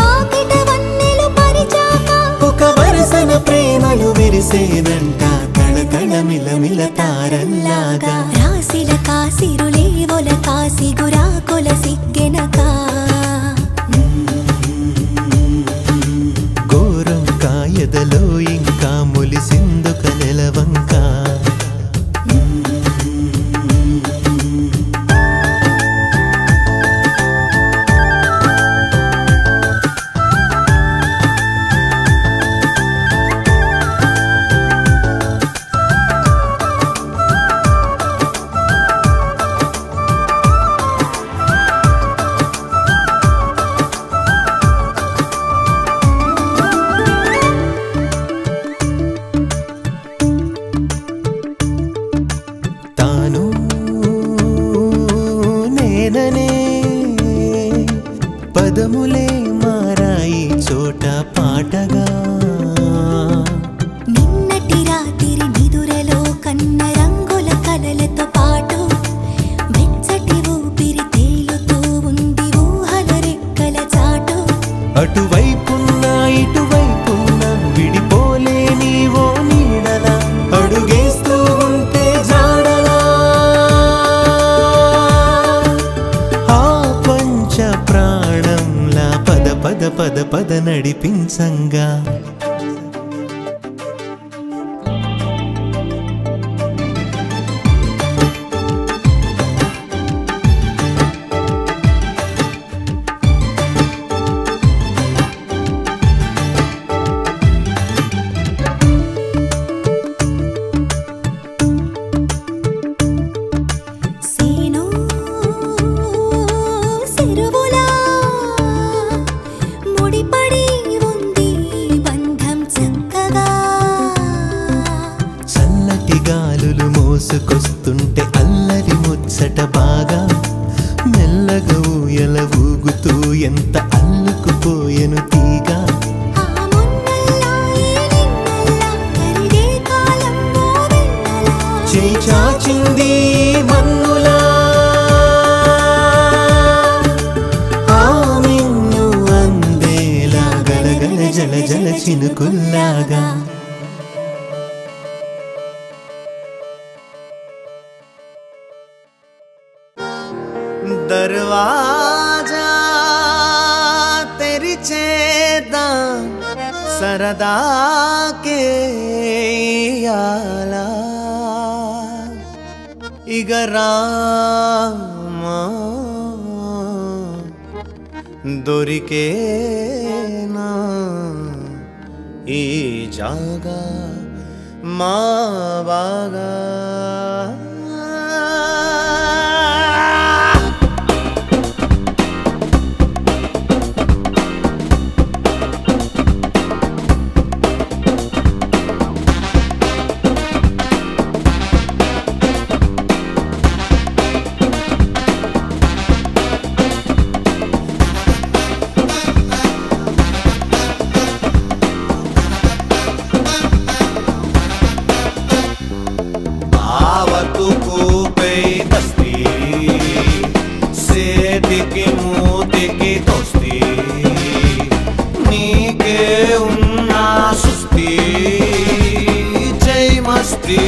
వాకిట వన్నెలు పరిచాక. ఒక వరసన ప్రేమలు విరిసేనంట కళకళ మిలమిల తారల్లాగా. రాసిల కాసిరులేవొల కాసి గురాకుల సిగ్గెనక. ನಾಟಗ పద పద పద నడిపించంగా ఊయల ఊగుతూ ఎంత అల్లుకుపోయెను తీగ ఆ మొన్నల్లా ఈ నిన్నల్లా కరిగే కాలం ఓ వెన్నెలా చేయి చాచింది మన్నులా ఆ మిన్ను అందేలా గలగల జల జల చినుకుల్లాగా दरवाजा सदा के आला इगराम दूरी के ना। जागा माँ बागा। నీకే ఉన్నా సుస్తి జై మస్తీ.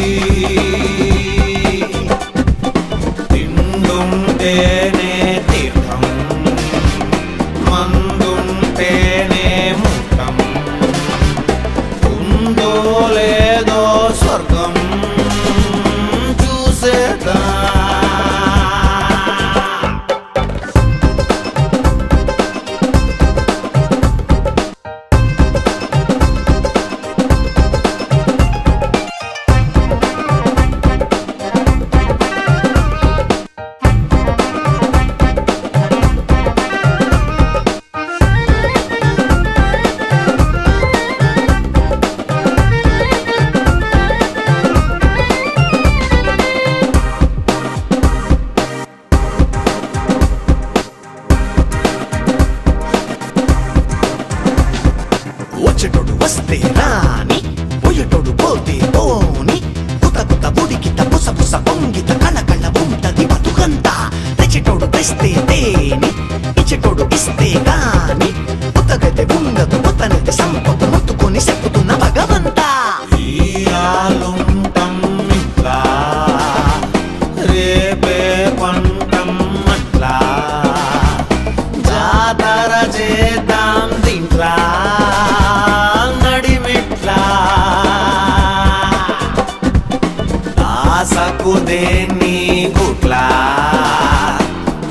ఆసకు దేన్ని గుట్లా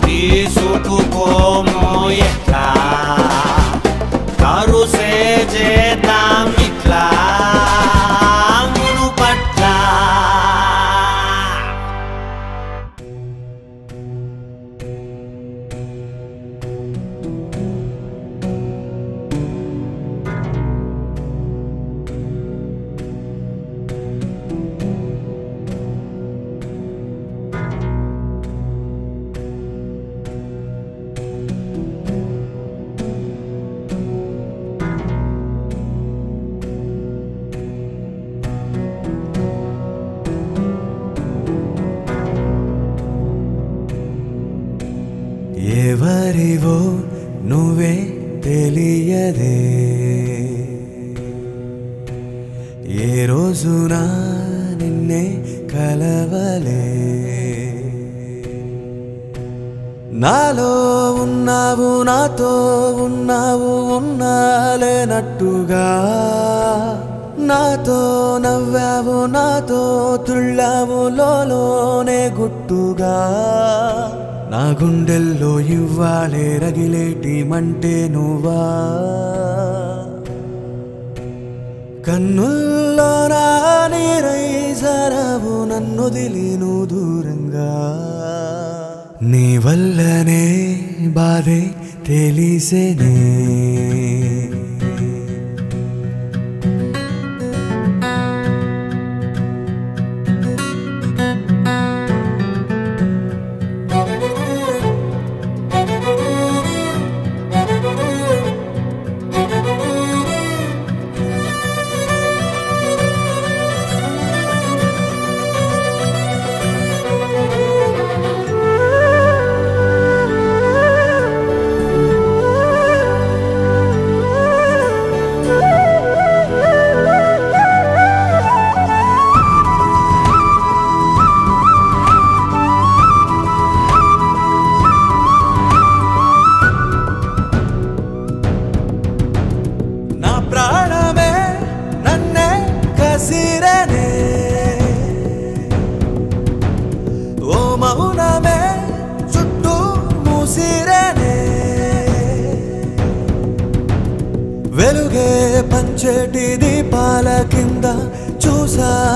తీసుకుపోమో ఎవరివో నువ్వే తెలియదే. ఏ రోజున నిన్నే కలవలే. నాలో ఉన్నావు నాతో ఉన్నావు ఉన్నాలేనట్టుగా. నాతో నవ్వావు నాతో తుళ్ళావు లోనే గుట్టుగా. నా గుండెల్లో ఇవ్వాలే రగిలేటిమంటే నువ్వా? కన్నుల్లో నా నీరై జరవు నన్ను దిలీను దూరంగా. నీ వల్లనే బాధే తెలిసేనే.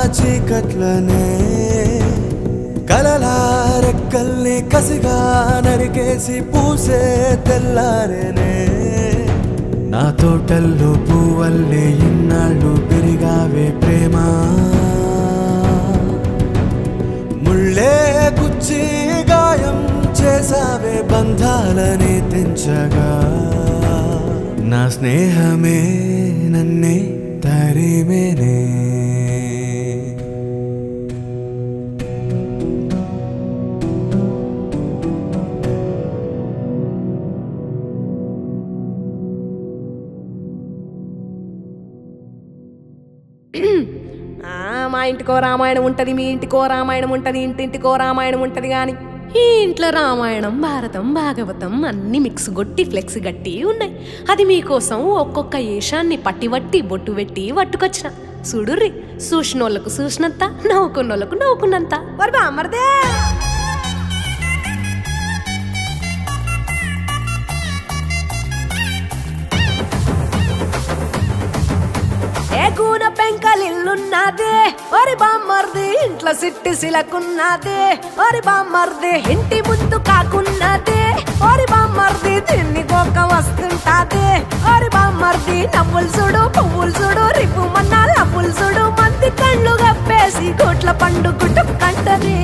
చీకట్లనే కలలా రెక్కల్ని కసిగా నరికేసి పూసే తెల్లారేనే. నా తోటల్లో పువ్వల్లే ఇన్నాళ్ళు పెరిగావే ప్రేమ. ముళ్ళే కుచ్చి గాయం చేసావే బంధాలని తెంచగా. నా స్నేహమే నన్నే తరిమేనే. ఇంటికో రామాయణం ఉంటది మీ ఇంటికో రామాయణం ఉంటది ఇంటింటికో రామాయణం ఉంటది గాని ఈ ఇంట్లో రామాయణం భారతం భాగవతం అన్ని మిక్స్ గొట్టి ఫ్లెక్స్ గట్టి ఉన్నాయి. అది మీకోసం ఒక్కొక్క ఏషాన్ని పట్టివట్టి బొట్టు పెట్టి పట్టుకొచ్చిన. చూడుర్రి చూసినోళ్ళకు చూసినంత నవ్వుకున్నోళ్ళకు నవ్వుకున్నంత. మరి బామర్దే పూన పెంకలిల్లున్నదే. ఒరి బామ్మర్ది ఇంట్లో సిట్టి సిలకున్నదే. ఒరి బామ్మర్ది ఇంటి ముందు కాకున్నదే. ఒరి బామ్మర్ది దీన్ని గోక వస్తుంటాదే. ఒరి బామ్మర్ది నవ్వులు చూడు పువ్వులు చూడు రిపు మన్నా నవ్వులు చూడు. మంది కళ్ళు గప్పేసి కోట్ల పండు కుటుంబ కంటదే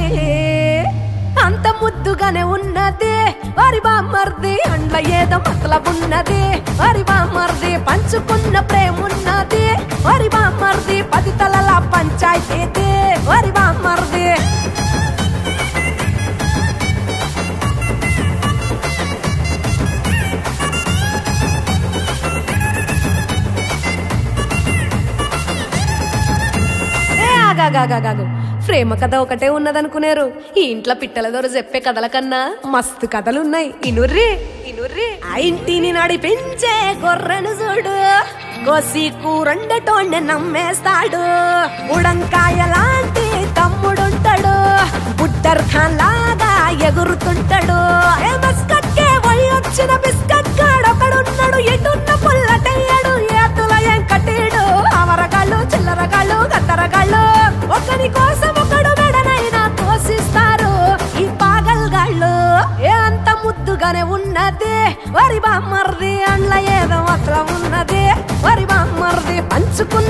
ముద్దుగానే ఉన్నది. వరి బామ్మర్ది అండ్ల ఏదో మతలబున్నది వారి బామ్మర్ది పంచుకున్న ప్రేమున్నది. వరి బామ్మర్ది పది తలల పంచాయతీ వరి బామ్మర్ది ఏ ప్రేమ కథ ఒకటే ఉన్నదనుకునేరు. ఈ ఇంట్లో పిట్టల దొర చెప్పే కథల కన్నా మస్తు కథలున్నాయి. ఇనుర్రి ఇనుర్రే ఆ ఇంటిని నడిపించే గొర్రెను చూడు. కోసి కూరండటోండి నమ్మేస్తాడు. ఉడంకాయ లాంటి తమ్ముడుంటాడు. బుట్టర్ ఖాన్ లాగా ఎగురుతుంటాడు. ఏ మస్కట్కే వచ్చిన బిస్కట్ కాడొకడున్నా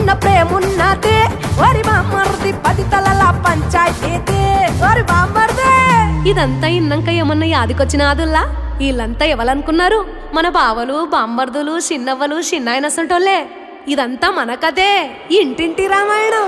పంచుకున్న ప్రేమున్నదే. వరి బామ్మర్ది పది తలల పంచాయతీ వరి బామ్మర్ది ఇదంతా ఇన్నాక ఏమన్నా యాదికొచ్చిన ఆదుల్లా? వీళ్ళంతా ఎవలనుకున్నారు? మన బావలు బామ్మర్దులు చిన్నవ్వలు చిన్నాయన అసంటోళ్ళే ఇదంతా మనకదే ఇంటింటి రామాయణం.